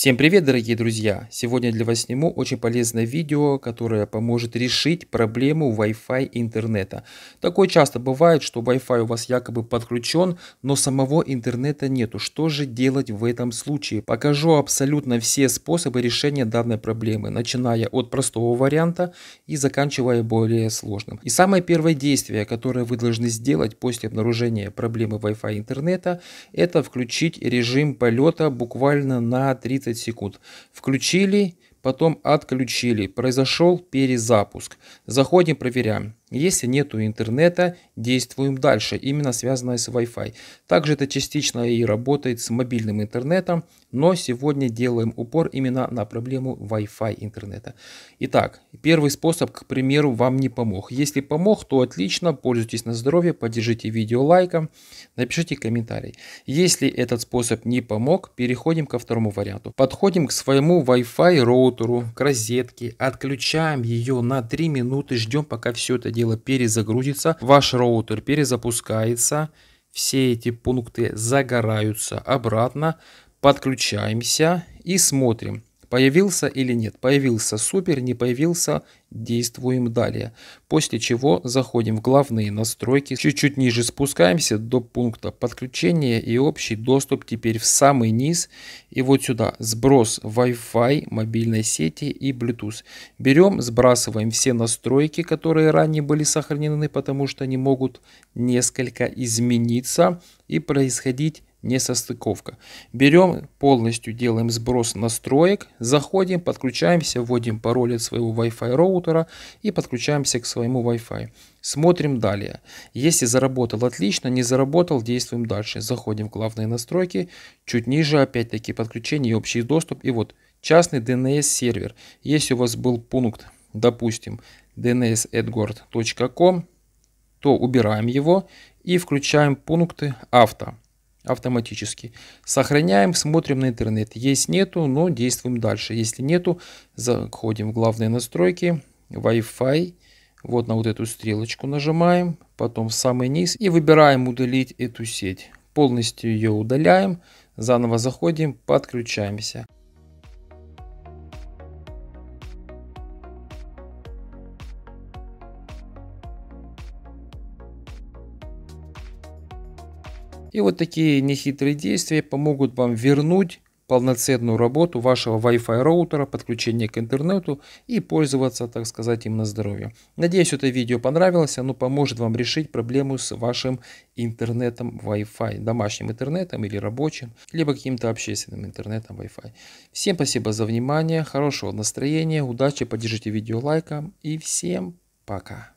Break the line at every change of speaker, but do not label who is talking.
Всем привет, дорогие друзья! Сегодня для вас сниму очень полезное видео, которое поможет решить проблему Wi-Fi интернета. Такое часто бывает, что Wi-Fi у вас якобы подключен, но самого интернета нету. Что же делать в этом случае? Покажу абсолютно все способы решения данной проблемы, начиная от простого варианта и заканчивая более сложным. И самое первое действие, которое вы должны сделать после обнаружения проблемы Wi-Fi интернета, это включить режим полета буквально на 30 30 секунд. Включили, потом отключили. Произошел перезапуск. Заходим, проверяем. Если нету интернета, действуем дальше, именно связанное с Wi-Fi. Также это частично и работает с мобильным интернетом, но сегодня делаем упор именно на проблему Wi-Fi интернета. Итак, первый способ, к примеру, вам не помог. Если помог, то отлично, пользуйтесь на здоровье, поддержите видео лайком, напишите комментарий. Если этот способ не помог, переходим ко второму варианту. Подходим к своему Wi-Fi роутеру, к розетке, отключаем ее на 3 минуты, ждем пока все это дело перезагрузится, ваш роутер перезапускается, все эти пункты загораются обратно, подключаемся и смотрим. Появился или нет? Появился супер, не появился, действуем далее. После чего заходим в главные настройки, чуть-чуть ниже спускаемся до пункта подключения и общий доступ теперь в самый низ. И вот сюда сброс Wi-Fi, мобильной сети и Bluetooth. Берем, сбрасываем все настройки, которые ранее были сохранены, потому что они могут несколько измениться и происходить несостыковка. Берем, полностью делаем сброс настроек, заходим, подключаемся, вводим пароль от своего Wi-Fi роутера и подключаемся к своему Wi-Fi. Смотрим далее. Если заработал отлично, не заработал, действуем дальше. Заходим в главные настройки, чуть ниже опять-таки подключение и общий доступ. И вот частный DNS сервер. Если у вас был пункт, допустим, dnsadgord.com, то убираем его и включаем пункты авто автоматически. Сохраняем, смотрим на интернет. Есть нету, но действуем дальше. Если нету, заходим в главные настройки, Wi-Fi. Вот на вот эту стрелочку нажимаем, потом в самый низ и выбираем удалить эту сеть. Полностью ее удаляем, заново заходим, подключаемся. И вот такие нехитрые действия помогут вам вернуть полноценную работу вашего Wi-Fi роутера, подключение к интернету и пользоваться, так сказать, им на здоровье. Надеюсь, это видео понравилось, оно поможет вам решить проблему с вашим интернетом Wi-Fi, домашним интернетом или рабочим, либо каким-то общественным интернетом Wi-Fi. Всем спасибо за внимание, хорошего настроения, удачи, поддержите видео лайком и всем пока.